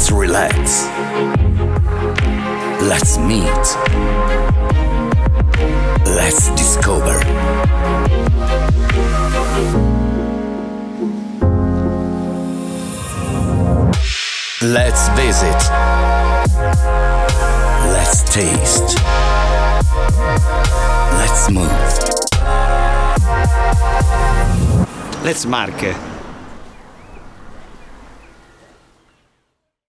Let's relax. Let's meet. Let's discover. Let's visit. Let's taste. Let's move. Let's mark.